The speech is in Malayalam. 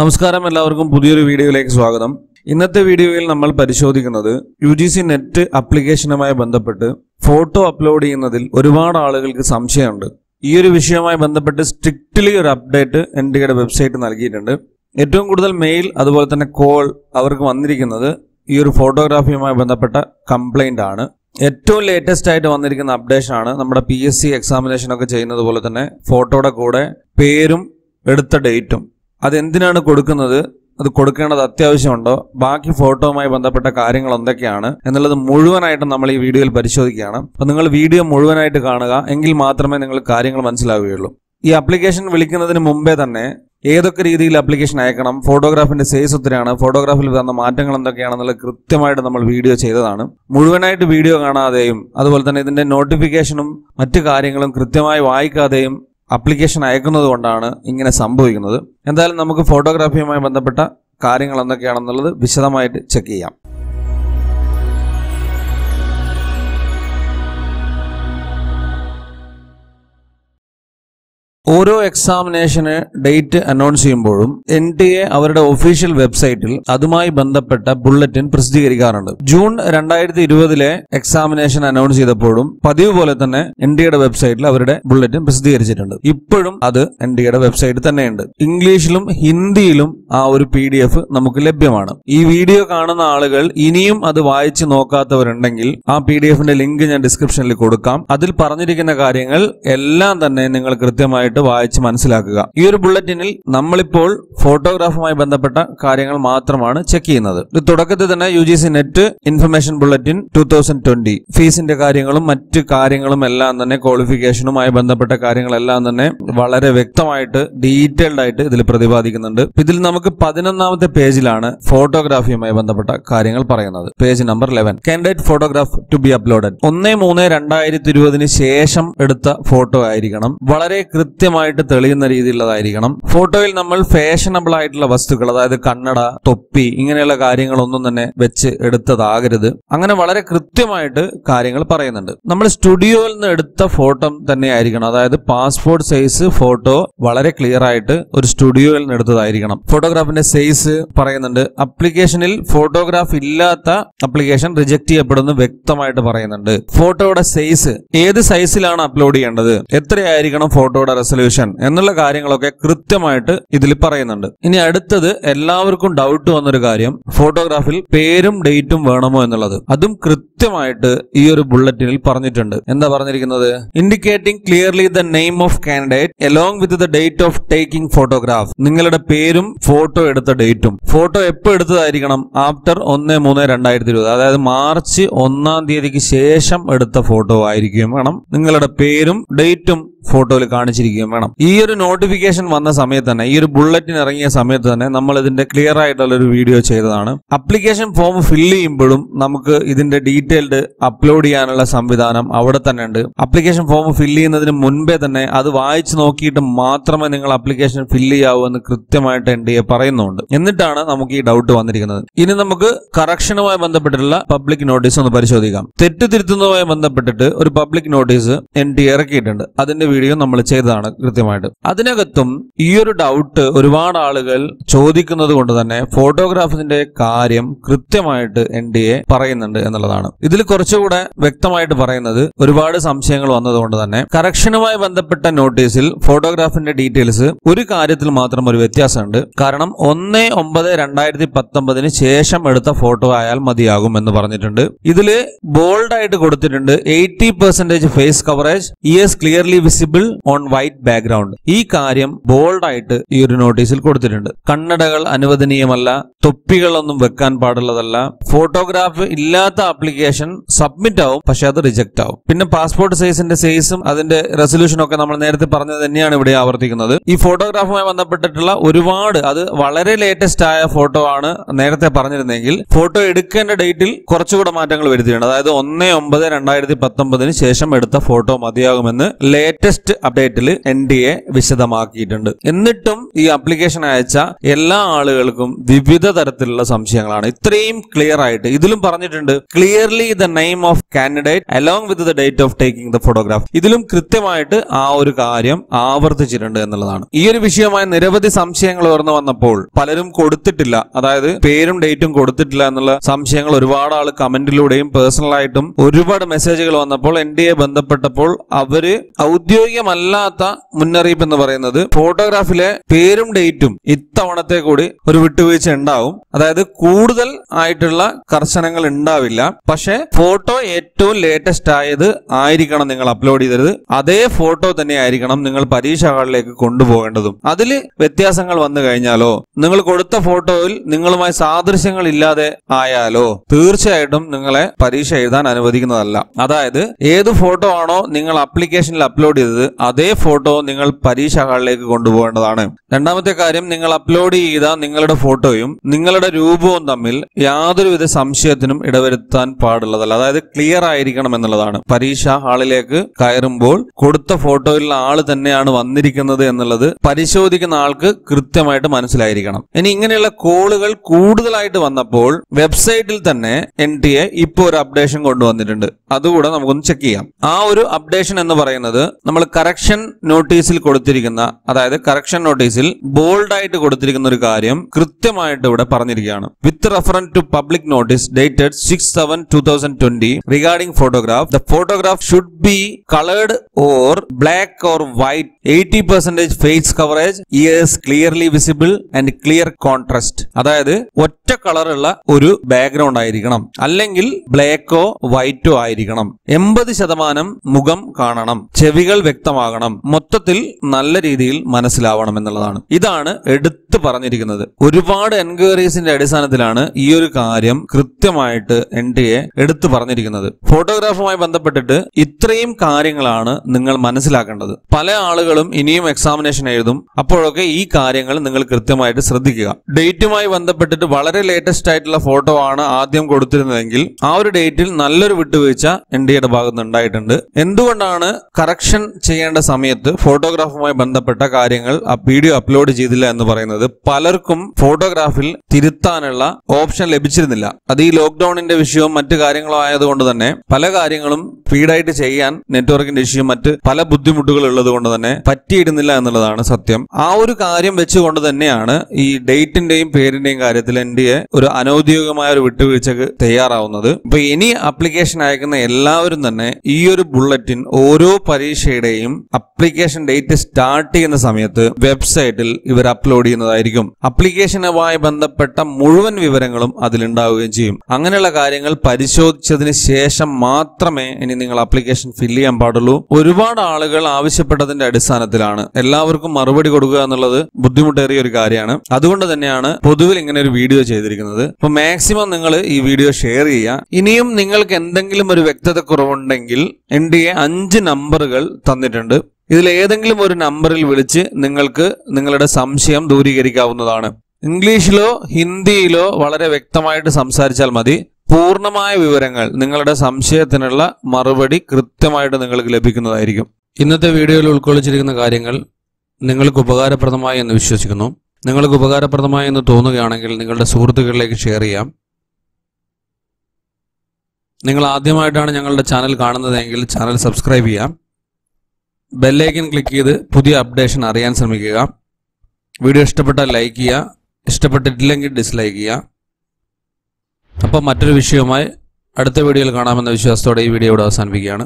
നമസ്കാരം എല്ലാവർക്കും പുതിയൊരു വീഡിയോയിലേക്ക് സ്വാഗതം. ഇന്നത്തെ വീഡിയോയിൽ നമ്മൾ പരിശോധിക്കുന്നത് യു ജി സി നെറ്റ് അപ്ലിക്കേഷനുമായി ബന്ധപ്പെട്ട് ഫോട്ടോ അപ്ലോഡ് ചെയ്യുന്നതിൽ ഒരുപാട് ആളുകൾക്ക് സംശയമുണ്ട്. ഈ ഒരു വിഷയവുമായി ബന്ധപ്പെട്ട് സ്ട്രിക്റ്റ്ലി ഒരു അപ്ഡേറ്റ് എൻഡിയുടെ വെബ്സൈറ്റ് നൽകിയിട്ടുണ്ട്. ഏറ്റവും കൂടുതൽ മെയിൽ അതുപോലെ തന്നെ കോൾ അവർക്ക് വന്നിരിക്കുന്നത് ഈ ഒരു ഫോട്ടോഗ്രാഫിയുമായി ബന്ധപ്പെട്ട കംപ്ലൈന്റ് ആണ്. ഏറ്റവും ലേറ്റസ്റ്റ് ആയിട്ട് വന്നിരിക്കുന്ന അപ്ഡേഷൻ ആണ് നമ്മുടെ പി എസ് സി എക്സാമിനേഷൻ ഒക്കെ ചെയ്യുന്നത് പോലെ തന്നെ ഫോട്ടോയുടെ കൂടെ പേരും എടുത്ത ഡേറ്റും അതെന്തിനാണ് കൊടുക്കുന്നത്? അത് കൊടുക്കേണ്ടത് അത്യാവശ്യമുണ്ടോ? ബാക്കി ഫോട്ടോവുമായി ബന്ധപ്പെട്ട കാര്യങ്ങൾ എന്തൊക്കെയാണ് എന്നുള്ളത് മുഴുവനായിട്ടും നമ്മൾ ഈ വീഡിയോയിൽ പരിശോധിക്കുകയാണ്. അപ്പോൾ നിങ്ങൾ വീഡിയോ മുഴുവനായിട്ട് കാണുക എങ്കിൽ മാത്രമേ നിങ്ങൾ കാര്യങ്ങൾ മനസ്സിലാവുകയുള്ളൂ. ഈ ആപ്ലിക്കേഷൻ വിളിക്കുന്നതിന് മുമ്പേ തന്നെ ഏതൊക്കെ രീതിയിൽ ആപ്ലിക്കേഷൻ അയക്കണം ഫോട്ടോഗ്രാഫിന്റെ സേസ് ഒത്തിരിയാണ് ഫോട്ടോഗ്രാഫിൽ വന്ന മാറ്റങ്ങൾ എന്തൊക്കെയാണെന്നുള്ളത് കൃത്യമായിട്ട് നമ്മൾ വീഡിയോ ചെയ്തതാണ്. മുഴുവനായിട്ട് വീഡിയോ കാണാതെയും അതുപോലെ തന്നെ ഇതിന്റെ നോട്ടിഫിക്കേഷനും മറ്റു കാര്യങ്ങളും കൃത്യമായി വായിക്കാതെയും അപ്ലിക്കേഷൻ അയക്കുന്നത് കൊണ്ടാണ് ഇങ്ങനെ സംഭവിക്കുന്നത്. എന്തായാലും നമുക്ക് ഫോട്ടോഗ്രാഫിയുമായി ബന്ധപ്പെട്ട കാര്യങ്ങൾ എന്തൊക്കെയാണെന്നുള്ളത് വിശദമായിട്ട് ചെക്ക് ചെയ്യാം. ഓരോ എക്സാമിനേഷന് ഡേറ്റ് അനൗൺസ് ചെയ്യുമ്പോഴും എൻ ടി എ അവരുടെ ഒഫീഷ്യൽ വെബ്സൈറ്റിൽ അതുമായി ബന്ധപ്പെട്ട ബുള്ളറ്റിൻ പ്രസിദ്ധീകരിക്കാറുണ്ട്. ജൂൺ രണ്ടായിരത്തി ഇരുപതിലെ എക്സാമിനേഷൻ അനൗൺസ് ചെയ്തപ്പോഴും പതിവ് പോലെ തന്നെ എൻ ഡി എയുടെ വെബ്സൈറ്റിൽ അവരുടെ ബുള്ളറ്റിൻ പ്രസിദ്ധീകരിച്ചിട്ടുണ്ട്. ഇപ്പോഴും അത് എൻ ഡി എയുടെ വെബ്സൈറ്റിൽ തന്നെയുണ്ട്. ഇംഗ്ലീഷിലും ഹിന്ദിയിലും ആ ഒരു പി ഡി എഫ് നമുക്ക് ലഭ്യമാണ്. ഈ വീഡിയോ കാണുന്ന ആളുകൾ ഇനിയും അത് വായിച്ചു നോക്കാത്തവരുണ്ടെങ്കിൽ ആ പി ഡി എഫിന്റെ ലിങ്ക് ഞാൻ ഡിസ്ക്രിപ്ഷനിൽ കൊടുക്കാം. അതിൽ പറഞ്ഞിരിക്കുന്ന കാര്യങ്ങൾ എല്ലാം തന്നെ നിങ്ങൾ കൃത്യമായിട്ട് വായിച്ച് മനസ്സിലാക്കുക. ഈ ഒരു ബുള്ളറ്റിനിൽ നമ്മളിപ്പോൾ ഫോട്ടോഗ്രാഫുമായി ബന്ധപ്പെട്ട കാര്യങ്ങൾ മാത്രമാണ് ചെക്ക് ചെയ്യുന്നത്. ഇത് തുടക്കത്തിൽ തന്നെ U G C net information bulletin two thousand twenty ഫീസിന്റെ കാര്യങ്ങളും മറ്റ് കാര്യങ്ങളും എല്ലാം തന്നെ ക്വാളിഫിക്കേഷനുമായി ബന്ധപ്പെട്ട കാര്യങ്ങളെല്ലാം തന്നെ വളരെ വ്യക്തമായിട്ട് ഡീറ്റെയിൽഡ് ആയിട്ട് ഇതിൽ പ്രതിപാദിക്കുന്നുണ്ട്. ഇതിൽ നമുക്ക് പതിനൊന്നാമത്തെ പേജിലാണ് ഫോട്ടോഗ്രാഫിയുമായി ബന്ധപ്പെട്ട കാര്യങ്ങൾ പറയുന്നത്. Page number eleven candidate photograph to be uploaded ഒന്ന് മൂന്ന് രണ്ടായിരത്തി ഇരുപതിന് ശേഷം എടുത്ത ഫോട്ടോ ആയിരിക്കണം. വളരെ കൃത്യമായിട്ട് തെളിയുന്ന രീതിയിലുള്ളതായിരിക്കണം. ഫോട്ടോയിൽ നമ്മൾ ഫാഷനബിൾ ആയിട്ടുള്ള വസ്തുക്കൾ അതായത് കണ്ണട തൊപ്പി ഇങ്ങനെയുള്ള കാര്യങ്ങളൊന്നും തന്നെ വെച്ച് എടുത്തതാകരുത്. അങ്ങനെ വളരെ കൃത്യമായിട്ട് കാര്യങ്ങൾ പറയുന്നുണ്ട്. നമ്മൾ സ്റ്റുഡിയോയിൽ നിന്ന് എടുത്ത ഫോട്ടോ തന്നെ ആയിരിക്കണം അതായത് പാസ്പോർട്ട് സൈസ് ഫോട്ടോ വളരെ ക്ലിയർ ആയിട്ട് ഒരു സ്റ്റുഡിയോയിൽ നിന്ന് എടുത്തതായിരിക്കണം. ഫോട്ടോഗ്രാഫിന്റെ സൈസ് പറയുന്നുണ്ട്. അപ്ലിക്കേഷനിൽ ഫോട്ടോഗ്രാഫ് ഇല്ലാത്ത അപ്ലിക്കേഷൻ റിജക്ട് ചെയ്യപ്പെടുന്നു വ്യക്തമായിട്ട് പറയുന്നുണ്ട്. ഫോട്ടോയുടെ സൈസ് ഏത് സൈസിലാണ് അപ്ലോഡ് ചെയ്യേണ്ടത്? എത്രയായിരിക്കണം ഫോട്ടോയുടെ റെസൊല്യൂഷൻ എന്നുള്ള കാര്യങ്ങളൊക്കെ കൃത്യമായിട്ട് ഇതിൽ പറയുന്നുണ്ട്. ഇനി അടുത്തത് എല്ലാവർക്കും ഡൗട്ട് വന്നൊരു കാര്യം ഫോട്ടോഗ്രാഫിൽ പേരും ഡേറ്റും വേണമോ എന്നുള്ളത്. അതും കൃത്യമായിട്ട് ഈ ഒരു ബുള്ളറ്റിനിൽ പറഞ്ഞിട്ടുണ്ട്. എന്താ പറഞ്ഞിരിക്കുന്നത്? Indicating clearly the name of candidate along with the date of taking photograph നിങ്ങളുടെ പേരും ഫോട്ടോ എടുത്ത ഡേറ്റും ഫോട്ടോ എപ്പോൾ എടുത്തതായിരിക്കണം? ആഫ്റ്റർ ഒന്ന് മൂന്ന് രണ്ടായിരത്തി ഇരുപത്. അതായത് മാർച്ച് ഒന്നാം തീയതിക്ക് ശേഷം എടുത്ത ഫോട്ടോ ആയിരിക്കും വേണം. നിങ്ങളുടെ പേരും ഡേറ്റും ഫോട്ടോയിൽ കാണിച്ചിരിക്കുകയും വേണം. ഈ ഒരു നോട്ടിഫിക്കേഷൻ വന്ന സമയത്ത് തന്നെ ഈ ഒരു ബുള്ളറ്റിൻ ഇറങ്ങിയ സമയത്ത് തന്നെ നമ്മൾ ഇതിന്റെ ക്ലിയർ ആയിട്ടുള്ള ഒരു വീഡിയോ ചെയ്തതാണ്. അപ്ലിക്കേഷൻ ഫോം ഫിൽ ചെയ്യുമ്പോഴും നമുക്ക് ഇതിന്റെ ഡീറ്റെയിൽഡ് അപ്ലോഡ് ചെയ്യാനുള്ള സംവിധാനം അവിടെ തന്നെ ഉണ്ട്. അപ്ലിക്കേഷൻ ഫോം ഫിൽ ചെയ്യുന്നതിന് മുൻപേ തന്നെ അത് വായിച്ചു നോക്കിയിട്ട് മാത്രമേ നിങ്ങൾ അപ്ലിക്കേഷൻ ഫിൽ ചെയ്യാവൂ എന്ന് കൃത്യമായിട്ട് എൻ ഡി എ പറയുന്നുണ്ട്. എന്നിട്ടാണ് നമുക്ക് ഈ ഡൗട്ട് വന്നിരിക്കുന്നത്. ഇനി നമുക്ക് കറക്ഷനുമായി ബന്ധപ്പെട്ടിട്ടുള്ള പബ്ലിക് നോട്ടീസ് ഒന്ന് പരിശോധിക്കാം. തെറ്റ് തിരുത്തുന്നതുമായി ബന്ധപ്പെട്ടിട്ട് ഒരു പബ്ലിക് നോട്ടീസ് എൻ ഡി ഇറക്കിയിട്ടുണ്ട്. അതിന്റെ വീഡിയോ നമ്മൾ ചെയ്തതാണ് കൃത്യമായിട്ട്. അതിനകത്തും ഈ ഒരു ഡൗട്ട് ഒരുപാട് ആളുകൾ ചോദിക്കുന്നത് കൊണ്ട് തന്നെ ഫോട്ടോഗ്രാഫിന്റെ കാര്യം കൃത്യമായിട്ട് എൻ ഡി എ പറയുന്നുണ്ട് എന്നുള്ളതാണ്. ഇതിൽ കുറച്ചുകൂടെ വ്യക്തമായിട്ട് പറയുന്നത് ഒരുപാട് സംശയങ്ങൾ വന്നതുകൊണ്ട് തന്നെ കറക്ഷനുമായി ബന്ധപ്പെട്ട നോട്ടീസിൽ ഫോട്ടോഗ്രാഫിന്റെ ഡീറ്റെയിൽസ് ഒരു കാര്യത്തിൽ മാത്രം ഒരു വ്യത്യാസമുണ്ട്. കാരണം ഒന്ന് ഒമ്പത് രണ്ടായിരത്തി പത്തൊമ്പതിന് ശേഷം എടുത്ത ഫോട്ടോ ആയാൽ മതിയാകും എന്ന് പറഞ്ഞിട്ടുണ്ട്. ഇതിൽ ബോൾഡായിട്ട് കൊടുത്തിട്ടുണ്ട്. Eighty percentage face coverage ears clearly on white background ഈ കാര്യം ബോൾഡായിട്ട് ഈ ഒരു നോട്ടീസിൽ കൊടുത്തിട്ടുണ്ട്. കണ്ണടകൾ അനുവദനീയമല്ല തൊപ്പികളൊന്നും വെക്കാൻ പാടുള്ളതല്ല. ഫോട്ടോഗ്രാഫ് ഇല്ലാത്ത ആപ്ലിക്കേഷൻ സബ്മിറ്റ് ആവും പക്ഷെ അത് റിജക്ട് ആവും. പിന്നെ പാസ്പോർട്ട് സൈസിന്റെ സൈസും അതിന്റെ റെസൊല്യൂഷനും ഒക്കെ നമ്മൾ നേരത്തെ പറഞ്ഞത് തന്നെയാണ് ഇവിടെ ആവർത്തിക്കുന്നത്. ഈ ഫോട്ടോഗ്രാഫുമായി ബന്ധപ്പെട്ടിട്ടുള്ള ഒരുപാട് അത് വളരെ ലേറ്റസ്റ്റ് ആയ ഫോട്ടോ ആണ് നേരത്തെ പറഞ്ഞിരുന്നെങ്കിൽ ഫോട്ടോ എടുക്കേണ്ട ഡേറ്റിൽ കുറച്ചുകൂടെ മാറ്റങ്ങൾ വരുത്തിയിട്ടുണ്ട്. അതായത് ഒന്ന് ഒമ്പത് രണ്ടായിരത്തി പത്തൊമ്പതിന് ശേഷം എടുത്ത ഫോട്ടോ മതിയാകുമെന്ന് ലേറ്റസ്റ്റ് ലേറ്റസ്റ്റ് അപ്ഡേറ്റിൽ എൻ ഡി എ വിശദമാക്കിയിട്ടുണ്ട്. എന്നിട്ടും ഈ അപ്ലിക്കേഷൻ അയച്ച എല്ലാ ആളുകൾക്കും വിവിധ തരത്തിലുള്ള സംശയങ്ങളാണ്. ഇത്രയും ക്ലിയർ ആയിട്ട് ഇതിലും പറഞ്ഞിട്ടുണ്ട് clearly the name of candidate along with the date of taking the photograph ഇതിലും കൃത്യമായിട്ട് ആ ഒരു കാര്യം ആവർത്തിച്ചിട്ടുണ്ട് എന്നുള്ളതാണ്. ഈ ഒരു വിഷയമായ നിരവധി സംശയങ്ങൾ ഉയർന്നു വന്നപ്പോൾ പലരും കൊടുത്തിട്ടില്ല. അതായത് പേരും ഡേറ്റും കൊടുത്തിട്ടില്ല എന്നുള്ള സംശയങ്ങൾ ഒരുപാട് ആൾ കമന്റിലൂടെയും പേഴ്സണൽ ആയിട്ടും ഒരുപാട് മെസ്സേജുകൾ വന്നപ്പോൾ എൻ ഡി എ ബന്ധപ്പെട്ടപ്പോൾ അവർ ഔദ്യോഗികമല്ലാത്ത മുന്നറിയിപ്പ് എന്ന് പറയുന്നത് ഫോട്ടോഗ്രാഫിലെ പേരും ഡേറ്റും ഇത്തവണത്തെ കൂടി ഒരു വിട്ടുവീഴ്ച ഉണ്ടാവും. അതായത് കൂടുതൽ ആയിട്ടുള്ള കർശനങ്ങൾ ഉണ്ടാവില്ല. പക്ഷെ ഫോട്ടോ ഏറ്റവും ലേറ്റസ്റ്റ് ആയത് ആയിരിക്കണം നിങ്ങൾ അപ്ലോഡ് ചെയ്തത് അതേ ഫോട്ടോ തന്നെ ആയിരിക്കണം നിങ്ങൾ പരീക്ഷാ ഹാളിലേക്ക് കൊണ്ടുപോകേണ്ടതും. അതിൽ വ്യത്യാസങ്ങൾ വന്നു കഴിഞ്ഞാലോ നിങ്ങൾ കൊടുത്ത ഫോട്ടോയിൽ നിങ്ങളുമായി സാദൃശ്യങ്ങൾ ഇല്ലാതെ ആയാലോ തീർച്ചയായിട്ടും നിങ്ങളെ പരീക്ഷ എഴുതാൻ അനുവദിക്കുന്നതല്ല. അതായത് ഏത് ഫോട്ടോ ആണോ നിങ്ങൾ അപ്ലിക്കേഷനിൽ അപ്ലോഡ് ചെയ്തത് അതേ ഫോട്ടോ നിങ്ങൾ പരീക്ഷാ ഹാളിലേക്ക് കൊണ്ടുപോകേണ്ടതാണ്. രണ്ടാമത്തെ കാര്യം നിങ്ങൾ അപ്ലോഡ് ചെയ്ത നിങ്ങളുടെ ഫോട്ടോയും നിങ്ങളുടെ രൂപവും തമ്മിൽ യാതൊരുവിധ സംശയത്തിനും ഇടവരുത്താൻ പാടുള്ളതല്ല. അതായത് ക്ലിയർ ആയിരിക്കണം എന്നുള്ളതാണ്. പരീക്ഷാ ഹാളിലേക്ക് കയറുമ്പോൾ കൊടുത്ത ഫോട്ടോയിലുള്ള ആൾ തന്നെയാണ് വന്നിരിക്കുന്നത് എന്നുള്ളത് പരിശോധിക്കുന്ന ആൾക്ക് കൃത്യമായിട്ട് മനസ്സിലായിരിക്കണം. ഇനി ഇങ്ങനെയുള്ള കോളുകൾ കൂടുതലായിട്ട് വന്നപ്പോൾ വെബ്സൈറ്റിൽ തന്നെ എൻ ടി എ ഇപ്പോൾ ഒരു അപ്ഡേഷൻ കൊണ്ടുവന്നിട്ടുണ്ട്. അതുകൂടെ നമുക്കൊന്ന് ചെക്ക് ചെയ്യാം. ആ ഒരു അപ്ഡേഷൻ എന്ന് പറയുന്നത് നമ്മൾ കറക്ഷൻ നോട്ടീസിൽ കൊടുത്തിരിക്കുന്ന അതായത് കറക്ഷൻ നോട്ടീസിൽ ബോൾഡ് ആയിട്ട് കൊടുത്തിരിക്കുന്ന ഒരു കാര്യം കൃത്യമായിട്ട് ഇവിടെ പറഞ്ഞിരിക്കുകയാണ്. With reference to public notice dated six seven two thousand twenty regarding photograph the photograph should be coloured or black or white eighty percentage face coverage ears clearly visible and clear contrast അതായത് ഒറ്റ കളറുള്ള ഒരു ബാക്ക്ഗ്രൗണ്ട് ആയിരിക്കണം. അല്ലെങ്കിൽ ബ്ലാക്കോ വൈറ്റോ ആയിരിക്കണം. എൺപത് ശതമാനം മുഖം കാണണം. ചെവികൾ വ്യക്തമാകണം. മൊത്തത്തിൽ നല്ല രീതിയിൽ മനസ്സിലാവണം എന്നുള്ളതാണ്. ഇതാണ് എടുത്തു പറഞ്ഞിരിക്കുന്നത്. ഒരുപാട് എൻക്വയറീസിന്റെ അടിസ്ഥാനത്തിലാണ് ഈ ഒരു കാര്യം കൃത്യമായിട്ട് എൻ ടി എ എടുത്തു പറഞ്ഞിരിക്കുന്നത്. ഫോട്ടോഗ്രാഫുമായി ബന്ധപ്പെട്ടിട്ട് ഇത്രയും കാര്യങ്ങളാണ് നിങ്ങൾ മനസ്സിലാക്കേണ്ടത്. പല ആളുകളും ഇനിയും എക്സാമിനേഷൻ എഴുതും. അപ്പോഴൊക്കെ ഈ കാര്യങ്ങൾ നിങ്ങൾ കൃത്യമായിട്ട് ശ്രദ്ധിക്കുക. ഡേറ്റുമായി ബന്ധപ്പെട്ടിട്ട് വളരെ ലേറ്റസ്റ്റ് ആയിട്ടുള്ള ഫോട്ടോ ആണ് ആദ്യം കൊടുത്തിരുന്നതെങ്കിൽ ആ ഒരു ഡേറ്റിൽ നല്ലൊരു വിട്ടുവീഴ്ച എൻ ഡി എയുടെ ഭാഗത്ത് ഉണ്ടായിട്ടുണ്ട്. എന്തുകൊണ്ടാണ് കറക്ഷൻ ചെയ്യേണ്ട സമയത്ത് ഫോട്ടോഗ്രാഫുമായി ബന്ധപ്പെട്ട കാര്യങ്ങൾ ആ വീഡിയോ അപ്ലോഡ് ചെയ്തില്ല എന്ന് പറയുന്നത് പലർക്കും ഫോട്ടോഗ്രാഫിൽ തിരുത്താനുള്ള ഓപ്ഷൻ ലഭിച്ചിരുന്നില്ല. അത് ഈ ലോക്ക്ഡൌണിന്റെ വിഷയവും മറ്റു കാര്യങ്ങളും ആയതുകൊണ്ട് തന്നെ പല കാര്യങ്ങളും സ്പീഡായിട്ട് ചെയ്യാൻ നെറ്റ്വർക്കിന്റെ ഇഷ്യൂ മറ്റ് പല ബുദ്ധിമുട്ടുകൾ ഉള്ളത് കൊണ്ട് തന്നെ പറ്റിയിരുന്നില്ല എന്നുള്ളതാണ് സത്യം. ആ ഒരു കാര്യം വെച്ചുകൊണ്ട് തന്നെയാണ് ഈ ഡേറ്റിന്റെയും പേരിന്റെയും കാര്യത്തിൽ എൻ ഒരു അനൌദ്യോഗികമായ ഒരു വിട്ടുവീഴ്ചക്ക് തയ്യാറാവുന്നത്. ഇപ്പൊ ഇനി അപ്ലിക്കേഷൻ അയക്കുന്ന എല്ലാവരും തന്നെ ഈ ഒരു ബുള്ളറ്റിൻ ഓരോ പരീക്ഷയുടെയും അപ്ലിക്കേഷൻ ഡേറ്റ് സ്റ്റാർട്ട് ചെയ്യുന്ന സമയത്ത് വെബ്സൈറ്റിൽ ഇവർ അപ്ലോഡ് ചെയ്യുന്നതായിരിക്കും. അപ്ലിക്കേഷനുമായി ബന്ധപ്പെട്ട മുഴുവൻ വിവരങ്ങളും അതിലുണ്ടാവുകയും ചെയ്യും. അങ്ങനെയുള്ള കാര്യങ്ങൾ പരിശോധിച്ചതിന് ശേഷം മാത്രമേ ഇനി നിങ്ങൾ അപ്ലിക്കേഷൻ ഫില്ല് ചെയ്യാൻ പാടുള്ളൂ. ഒരുപാട് ആളുകൾ ആവശ്യപ്പെട്ടതിന്റെ അടിസ്ഥാനത്തിലാണ് എല്ലാവർക്കും മറുപടി കൊടുക്കുക എന്നുള്ളത് ബുദ്ധിമുട്ടേറിയ ഒരു കാര്യമാണ്. അതുകൊണ്ട് തന്നെയാണ് പൊതുവിൽ ഇങ്ങനെ ഒരു വീഡിയോ ചെയ്തിരിക്കുന്നത്. അപ്പൊ മാക്സിമം നിങ്ങൾ ഈ വീഡിയോ ഷെയർ ചെയ്യുക. ഇനിയും നിങ്ങൾക്ക് എന്തെങ്കിലും ഒരു വ്യക്തത കുറവുണ്ടെങ്കിൽ എൻ ഡി എ അഞ്ച് നമ്പറുകൾ തന്നിട്ടുണ്ട്. ഇതിൽ ഏതെങ്കിലും ഒരു നമ്പറിൽ വിളിച്ച് നിങ്ങൾക്ക് നിങ്ങളുടെ സംശയം ദൂരീകരിക്കാവുന്നതാണ്. ഇംഗ്ലീഷിലോ ഹിന്ദിയിലോ വളരെ വ്യക്തമായിട്ട് സംസാരിച്ചാൽ മതി. പൂർണമായ വിവരങ്ങൾ നിങ്ങളുടെ സംശയത്തിനുള്ള മറുപടി കൃത്യമായിട്ട് നിങ്ങൾക്ക് ലഭിക്കുന്നതായിരിക്കും. ഇന്നത്തെ വീഡിയോയിൽ ഉൾക്കൊള്ളിച്ചിരിക്കുന്ന കാര്യങ്ങൾ നിങ്ങൾക്ക് ഉപകാരപ്രദമായി എന്ന് വിശ്വസിക്കുന്നു. നിങ്ങൾക്ക് ഉപകാരപ്രദമായി എന്ന് തോന്നുകയാണെങ്കിൽ നിങ്ങളുടെ സുഹൃത്തുക്കളിലേക്ക് ഷെയർ ചെയ്യാം. നിങ്ങൾ ആദ്യമായിട്ടാണ് ഞങ്ങളുടെ ചാനൽ കാണുന്നതെങ്കിൽ ചാനൽ സബ്സ്ക്രൈബ് ചെയ്യാം. ബെല്ലൈക്കൻ ക്ലിക്ക് ചെയ്ത് പുതിയ അപ്ഡേഷൻ അറിയാൻ ശ്രമിക്കുക. വീഡിയോ ഇഷ്ടപ്പെട്ടാൽ ലൈക്ക് ചെയ്യുക. ഇഷ്ടപ്പെട്ടിട്ടില്ലെങ്കിൽ ഡിസ്ലൈക്ക് ചെയ്യുക. അപ്പോൾ മറ്റൊരു വിഷയവുമായി അടുത്ത വീഡിയോയിൽ കാണാമെന്ന വിശ്വാസത്തോടെ ഈ വീഡിയോ ഇവിടെ അവസാനിപ്പിക്കുകയാണ്.